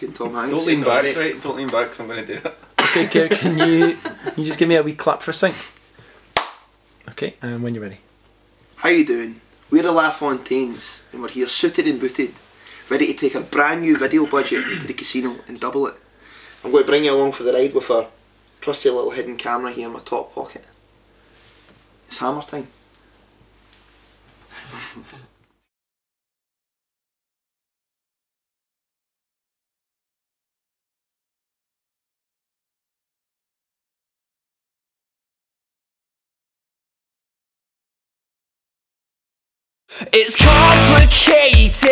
fucking Tom Hanks. Don't lean back, right? Don't lean back, because I'm going to do that. Okay, can, can you can you just give me a wee clap for a sync? Okay, and when you're ready. How you doing? We're the LaFontaines, and we're here suited and booted, ready to take a brand new video budget to the casino and double it. I'm going to bring you along for the ride with our trusty little hidden camera here in my top pocket. It's hammer time. It's complicated,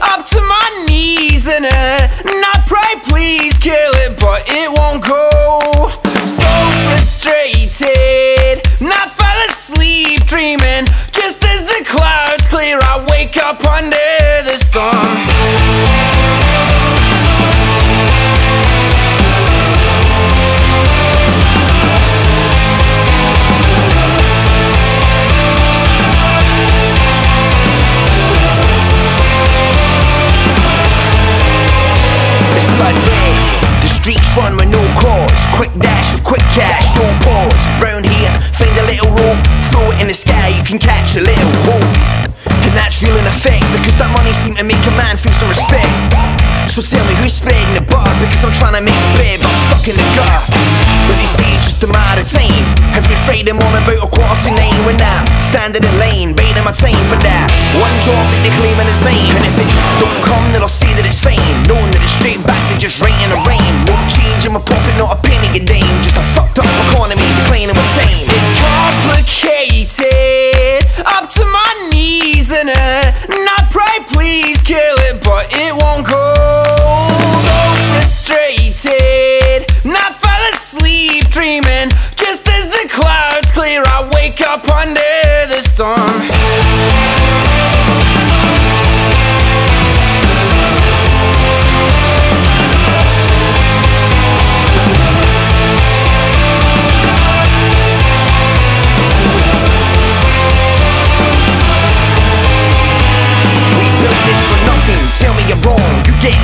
up to my knees in it. Not in the sky, you can catch a little hope. And that's real in effect because that money seemed to make a man feel some respect. So tell me who's spreading the bar because I'm trying to make bread, but I'm stuck in the gut. But they say it's just a matter of time. Every Friday morning about a quarter to nine when I'm standing in lane, baiting my time for that. One job that they're claiming is mine, and if it don't come, then I'll say that it's fine. Knowing that it's straight back, they're just writing a rain. No change in my pocket, not a penny a dame. Just a fucked up economy, declining with time.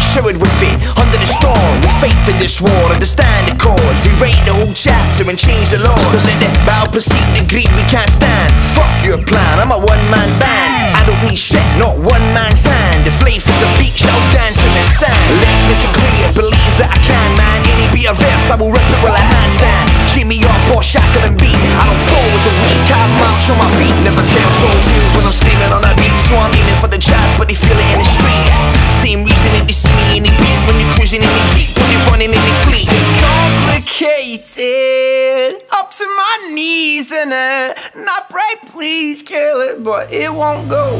Showered with it, under the storm. We fight for this war, understand the cause. Rewrite the whole chapter and change the laws. So let the battle proceed, the greed we can't stand. Fuck your plan, I'm a one-man band. I don't need shit, not one man's hand. If life is a beach, I'll dance in the sand. Let's make it clear, believe that I can, man. Any beat a verse, I will rip it with a handstand. Treat me up or shackle and beat. I don't fall with the weak, I march on my feet. Never tell up to my knees in it Not right, please kill it, but it won't go.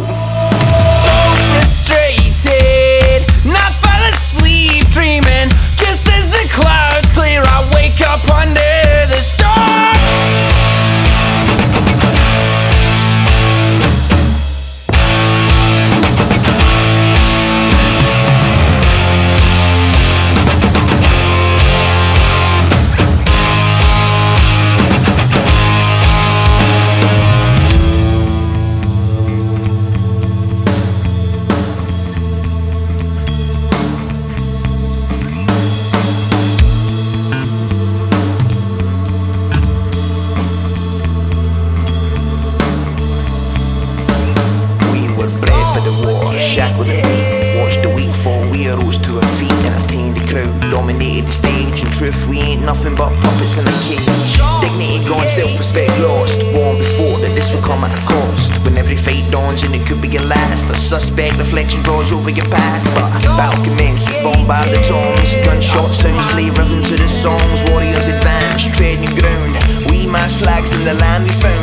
So frustrated, dominated the stage. In truth, we ain't nothing but puppets in a cage. Dignity gone, self-respect lost. Born before that this would come at a cost. When every fate dawns and it could be your last. The suspect reflection draws over your past. But battle commences, bombed by the tones. Gunshot sounds play rhythm to the songs. Warriors advance, tread new ground. We mass flags in the land we found.